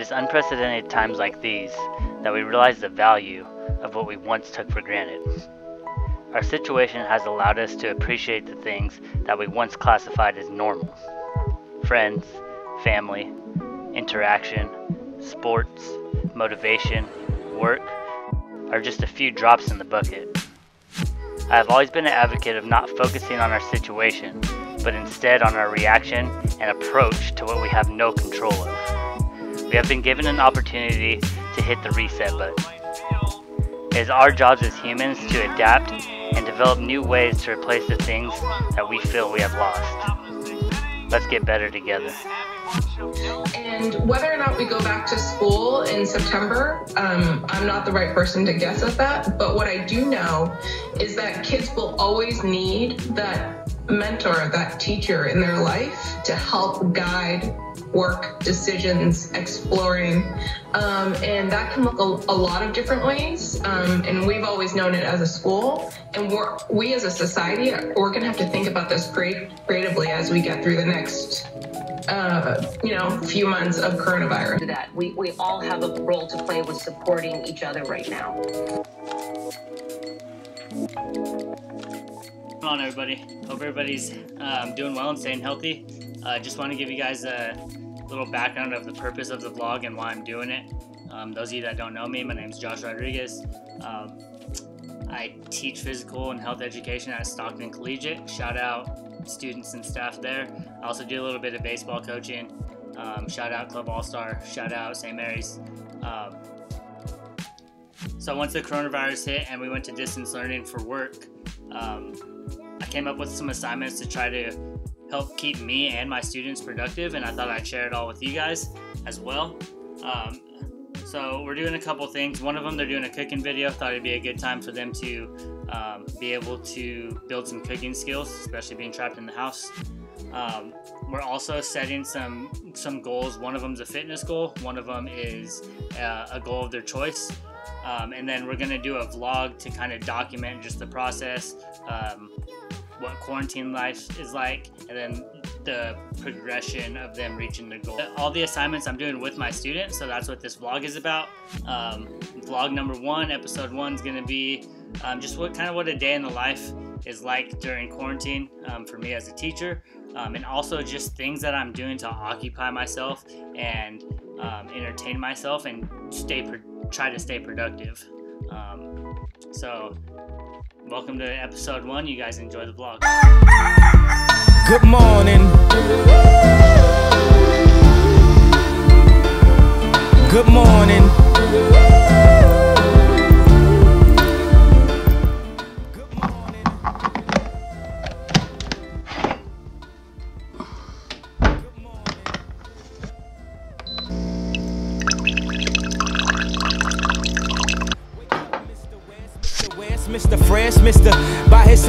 is unprecedented times like these that we realize the value of what we once took for granted. Our situation has allowed us to appreciate the things that we once classified as normal friends, family, interaction, sports, motivation, work are just a few drops in the bucket. I have always been an advocate of not focusing on our situation, but instead on our reaction and approach to what we have no control of. We have been given an opportunity to hit the reset button. It is our jobs as humans to adapt and develop new ways to replace the things that we feel we have lost. Let's get better together. And whether or not we go back to school in September, um, I'm not the right person to guess at that. But what I do know is that kids will always need that mentor, that teacher in their life to help guide work, decisions, exploring. Um, and that can look a, a, lot of different ways. Um, and we've always known it as a school. And we're, we as a society, we're going to have to think about this creatively as we get through the next uh, you know, few months of coronavirus. That we, we all have a role to play with supporting each other right now. Come on, everybody. Hope everybody's um, doing well and staying healthy. I uh, just want to give you guys a little background of the purpose of the vlog and why I'm doing it. Um, those of you that don't know me, my name is Josh Rodriguez. Um, I teach physical and health education at Stockton Collegiate. Shout out students and staff there. I also do a little bit of baseball coaching. Um, shout out Club All Star. Shout out St. Mary's. Um, so once the coronavirus hit and we went to distance learning for work, um, came up with some assignments to try to help keep me and my students productive, and I thought I'd share it all with you guys as well. Um, so we're doing a couple things. One of them, they're doing a cooking video. Thought it'd be a good time for them to um, be able to build some cooking skills, especially being trapped in the house. Um, we're also setting some some goals. One of them is a fitness goal. One of them is uh, a goal of their choice. Um, and then we're gonna do a vlog to kind of document just the process, um, what quarantine life is like, and then the progression of them reaching their goal. All the assignments I'm doing with my students, so that's what this vlog is about. Um, vlog number one, episode one is gonna be um, just what kind of what a day in the life is like during quarantine um, for me as a teacher, um, and also just things that I'm doing to occupy myself and um, entertain myself and stay try to stay productive. Um, so, welcome to episode one. You guys enjoy the vlog. Good morning. Good morning.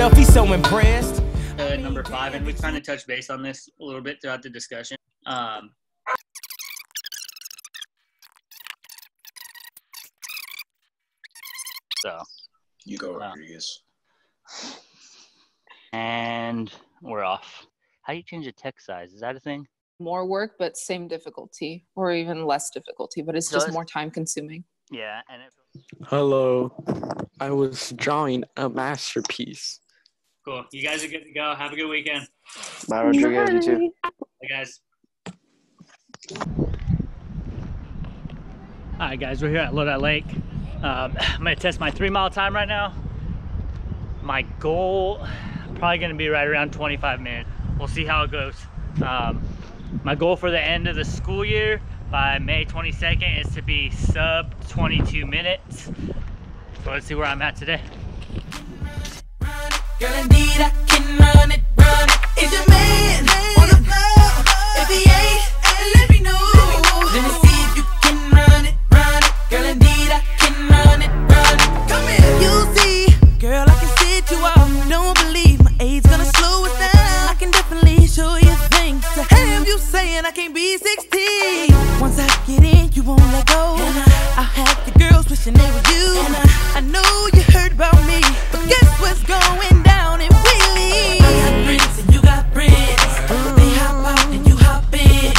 Himself. He's so impressed. Uh, number five, and we kind of touched base on this a little bit throughout the discussion. Um, so you go, uh, Rodriguez. and we're off. How do you change the text size? Is that a thing? More work, but same difficulty, or even less difficulty, but it's so just more time consuming. Yeah, and it. Hello, I was drawing a masterpiece. Cool. You guys are good to go. Have a good weekend. Bye, Rodriguez. You too. Bye, guys. All right, guys. We're here at Lodi Lake. Um, I'm going to test my three mile time right now. My goal, probably going to be right around 25 minutes. We'll see how it goes. Um, my goal for the end of the school year by May 22nd is to be sub 22 minutes. So let's see where I'm at today. Girl, indeed, you. And I, I know you heard about me, but guess what's going down in I got friends and you got friends. Mm. They hop out and you hop in.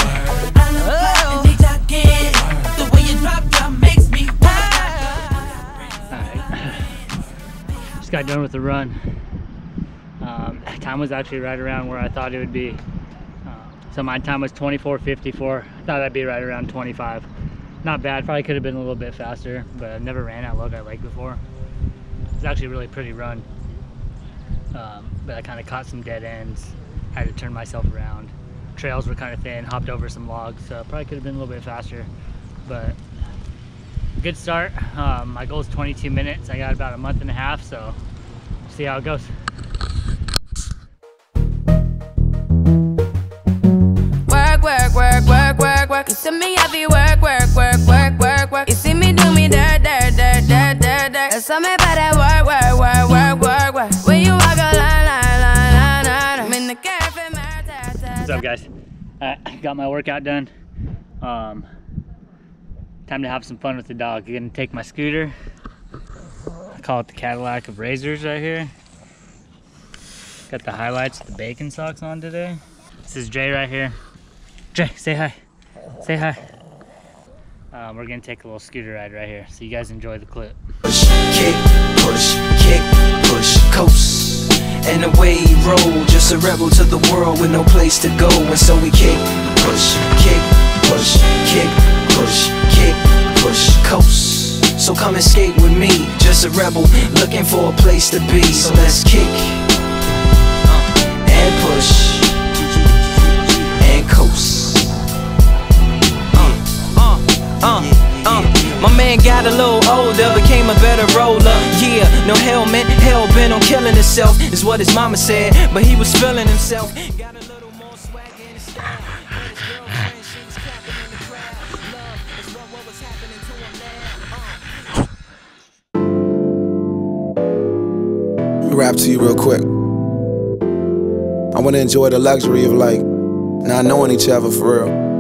I look oh. fly and they jock in. The way you drop down makes me wild. Just got done with the run. Um, time was actually right around where I thought it would be. Uh, so my time was 24.54. I thought I'd be right around 25. Not bad, probably could have been a little bit faster, but I've never ran at Lodi Lake before. It's actually a really pretty run. Um, but I kind of caught some dead ends, had to turn myself around. Trails were kind of thin, hopped over some logs, so probably could have been a little bit faster, but good start. Um, my goal is 22 minutes. I got about a month and a half, so see how it goes. Work. You see me heavy work, work, work, work, work, work. You see me do me dirt, dirt, dirt, dirt, dirt, dirt. There's something about that work, work, work, work, work, work. When you walk a line, line, line, line, line. I'm in the cafe, my What's up, guys? I got my workout done. Um, time to have some fun with the dog. I'm gonna take my scooter. I call it the Cadillac of razors right here. Got the highlights the bacon socks on today. This is Jay right here. Jay, say hi. Say hi. Um, we're gonna take a little scooter ride right here. So you guys enjoy the clip. Push, kick, push, kick, push, coast. And away he rolled, just a rebel to the world with no place to go. And so we kick, push, kick, push, kick, push, kick, push, coast. So come and skate with me, just a rebel looking for a place to be. So let's kick uh, and push uh, uh. My man got a little older, became a better roller. Yeah, no helmet, hell bent on killing himself, is what his mama said. But he was feeling himself. Got a little more swag in his rap to you real quick. I want to enjoy the luxury of like not knowing each other for real.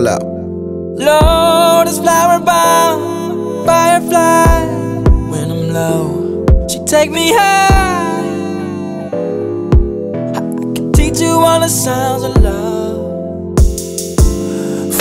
Lord is flower bound, firefly. When I'm low, she take me high. I can teach you all the sounds of love.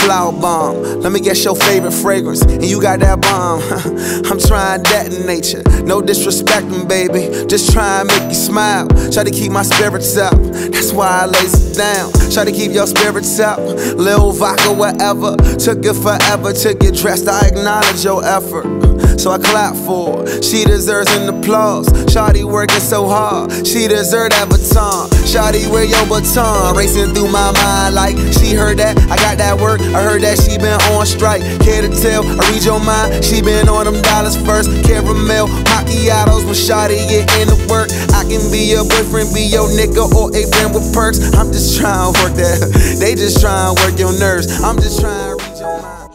Flower bomb, let me guess your favorite fragrance, and you got that bomb. I'm trying that in nature, no disrespecting, baby. Just try make you smile. Try to keep my spirits up, that's why I lays it down. Try to keep your spirits up, Lil vodka, whatever. Took it forever to get dressed, I acknowledge your effort. So I clap for her. She deserves an applause. Shawty working so hard, she deserve that baton. Shawty, wear your baton, racing through my mind like she heard that. I got that work, I heard that she been on strike. Care to tell? I read your mind. She been on them dollars first. Caramel macchiatos when Shawty get into work. I can be your boyfriend, be your nigga, or a friend with perks. I'm just trying to work that. They just trying to work your nerves. I'm just trying to read your mind.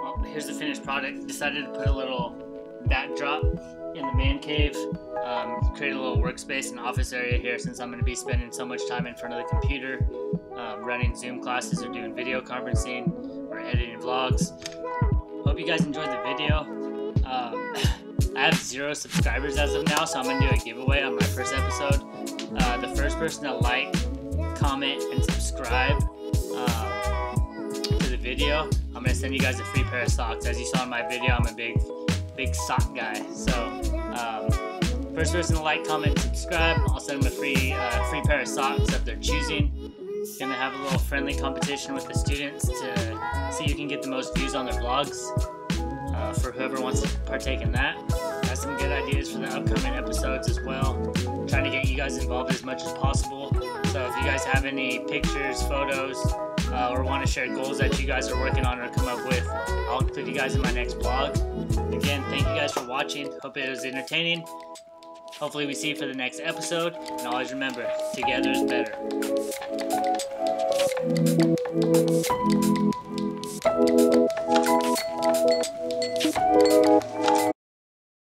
Well, here's the finished product. Decided to put a little backdrop in the man cave. Um, create a little workspace and office area here since I'm going to be spending so much time in front of the computer, um, running Zoom classes or doing video conferencing or editing vlogs. Hope you guys enjoyed the video. Um, I have zero subscribers as of now, so I'm to do a giveaway on my first episode. Uh, the first person to like, comment, and subscribe um, to the video, I'm gonna send you guys a free pair of socks. As you saw in my video, I'm a big, big sock guy. So, um, first person to like, comment, subscribe, I'll send them a free, uh, free pair of socks of their choosing. Gonna have a little friendly competition with the students to see who can get the most views on their vlogs. Uh, for whoever wants to partake in that. Got some good ideas for the upcoming episodes as well. Trying to get you guys involved as much as possible. So if you guys have any pictures, photos, uh, or want to share goals that you guys are working on or come up with, I'll include you guys in my next blog. Again, thank you guys for watching. Hope it was entertaining. Hopefully we see you for the next episode, and always remember, together is better.